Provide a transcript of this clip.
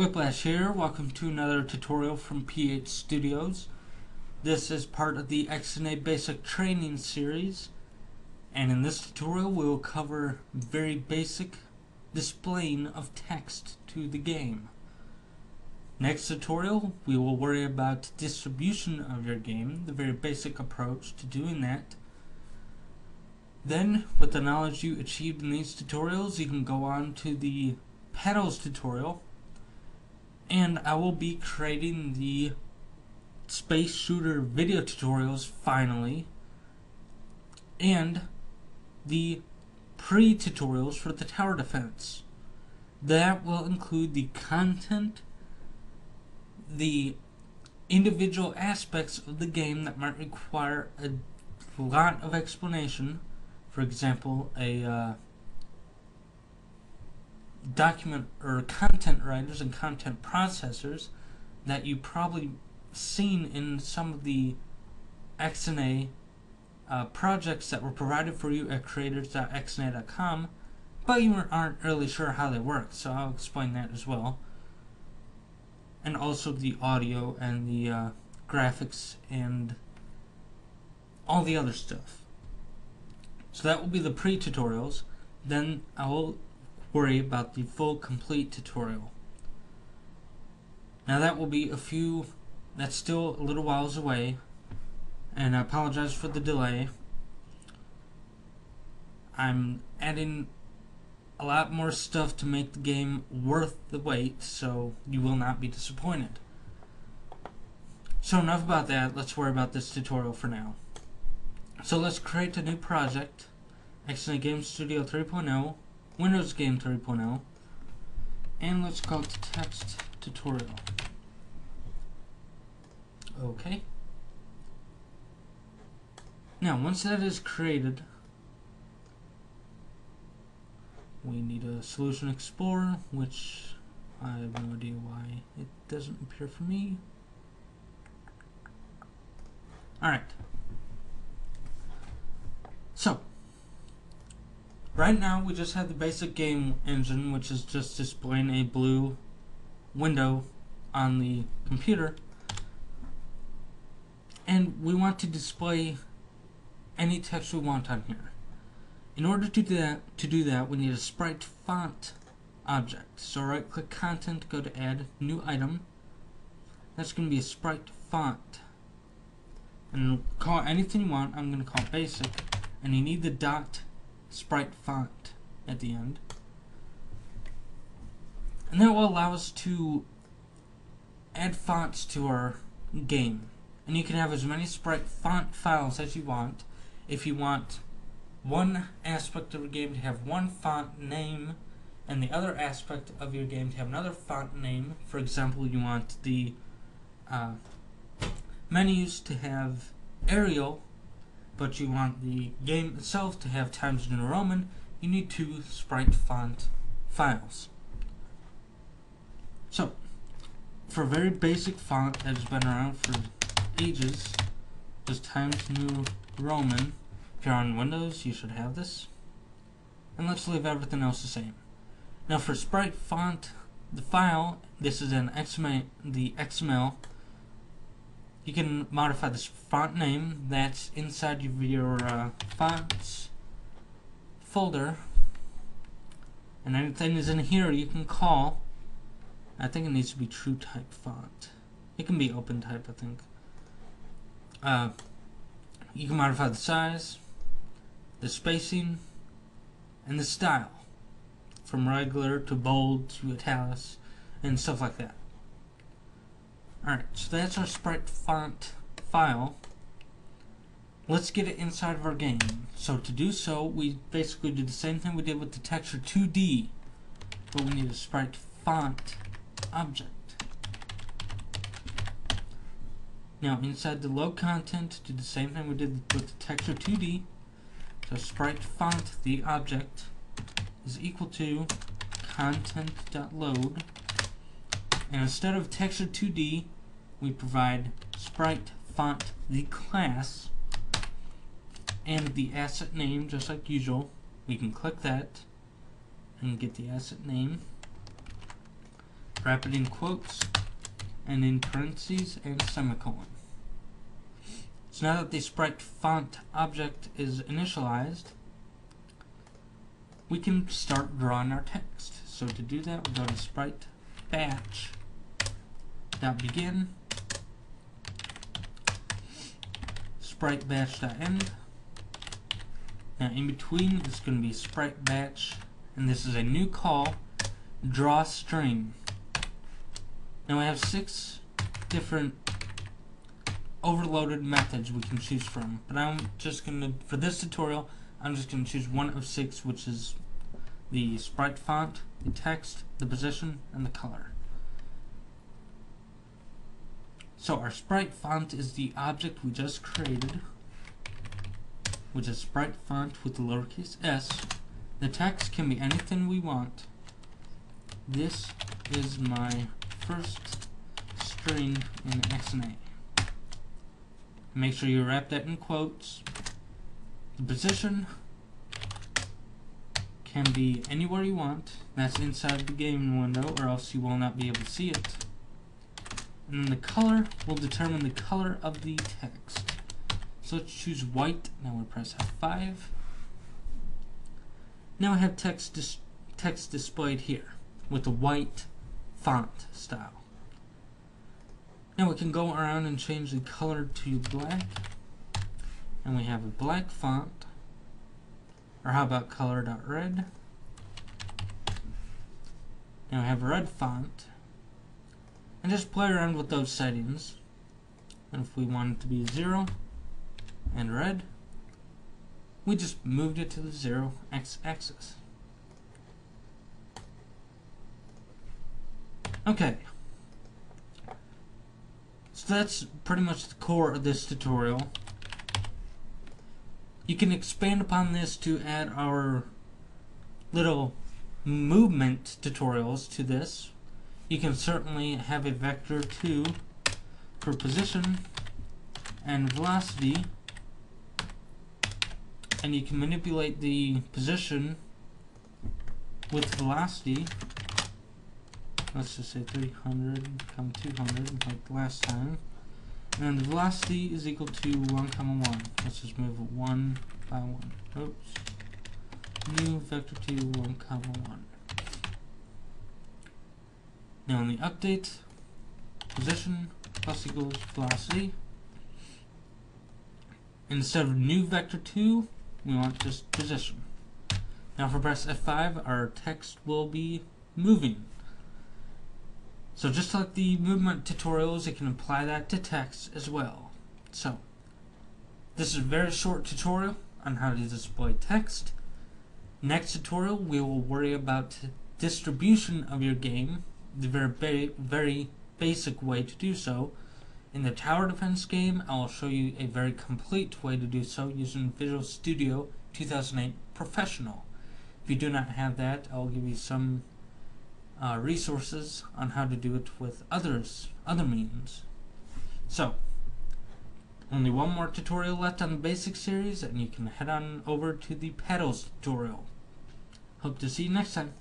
Whiplash here, welcome to another tutorial from PH Studios. This is part of the XNA Basic Training Series, and in this tutorial we will cover very basic displaying of text to the game. Next tutorial, we will worry about distribution of your game, the very basic approach to doing that. Then, with the knowledge you achieved in these tutorials, you can go on to the panels tutorial, and I will be creating the space shooter video tutorials finally, and the pre-tutorials for the tower defense. That will include the content, the individual aspects of the game that might require a lot of explanation. For example, a uh, document or content writers and content processors that you probably seen in some of the XNA uh, projects that were provided for you at creators.xna.com, but you aren't really sure how they work, so I'll explain that as well. And also the audio and the uh, graphics and all the other stuff. So that will be the pre-tutorials. Then I will worry about the full complete tutorial. Now that will be a few, that's still a little whiles away, and I apologize for the delay. I'm adding a lot more stuff to make the game worth the wait, so you will not be disappointed. So enough about that, let's worry about this tutorial for now. So let's create a new project, XNA Game Studio 3.0, Windows Game 3.0, and let's call it text tutorial. Okay. Now, once that is created, we need a Solution Explorer, which I have no idea why it doesn't appear for me. Alright. So, right now we just have the basic game engine, which is just displaying a blue window on the computer. And we want to display any text we want on here. In order to do that, to do that, we need a sprite font object. So right click content, go to add new item. That's going to be a sprite font. And call anything you want. I'm going to call basic. And you need the dot sprite font at the end. And that will allow us to add fonts to our game. And you can have as many sprite font files as you want if you want one aspect of your game to have one font name and the other aspect of your game to have another font name. For example, you want the uh, menus to have Arial, but you want the game itself to have Times New Roman, you need two sprite font files. So, for a very basic font that has been around for ages, just Times New Roman if you're on Windows, you should have this. And let's leave everything else the same. Now for sprite font, the file, this is an XML, the XML. You can modify this font name that's inside of your uh, fonts folder. And anything is in here you can call. I think it needs to be true type font. It can be open type, I think. Uh, you can modify the size the spacing, and the style from regular to bold to italics and stuff like that. Alright, so that's our sprite font file. Let's get it inside of our game. So to do so, we basically do the same thing we did with the texture 2D, but we need a sprite font object. Now inside the load content, do the same thing we did with the texture 2D, so sprite font, the object, is equal to content.load. And instead of texture 2D, we provide sprite font, the class, and the asset name, just like usual. We can click that and get the asset name. wrap it in quotes, and in parentheses and semicolon. So now that the sprite font object is initialized, we can start drawing our text. So to do that, we go to sprite batch dot begin sprite batch dot end. Now in between is going to be sprite batch, and this is a new call, draw string. Now we have six different overloaded methods we can choose from, but I'm just going to, for this tutorial, I'm just going to choose one of six, which is the sprite font, the text, the position, and the color. So our sprite font is the object we just created, which is sprite font with the lowercase s. The text can be anything we want. This is my first string in X and A. Make sure you wrap that in quotes. The position can be anywhere you want. That's inside the game window or else you will not be able to see it. And the color will determine the color of the text. So let's choose white. Now we press F5. Now I have text dis text displayed here with a white font style. Now we can go around and change the color to black. And we have a black font. Or how about color.red? Now we have a red font and just play around with those settings. And if we want it to be 0 and red, we just moved it to the 0 x-axis. Okay. So that's pretty much the core of this tutorial. You can expand upon this to add our little movement tutorials to this you can certainly have a vector 2 for position and velocity. And you can manipulate the position with velocity. Let's just say 300 comma 200 like last time. And the velocity is equal to 1 comma 1 let's just move it 1 by 1 oops. New vector 2 1 comma 1 now in the update, position plus equals velocity. Instead of new vector 2, we want just position. Now for press F5, our text will be moving. So just like the movement tutorials, you can apply that to text as well. So, this is a very short tutorial on how to display text. Next tutorial, we will worry about distribution of your game the very, very basic way to do so. In the tower defense game, I will show you a very complete way to do so using Visual Studio 2008 Professional. If you do not have that, I will give you some uh, resources on how to do it with others, other means. So, only one more tutorial left on the basic series, and you can head on over to the pedals tutorial. Hope to see you next time.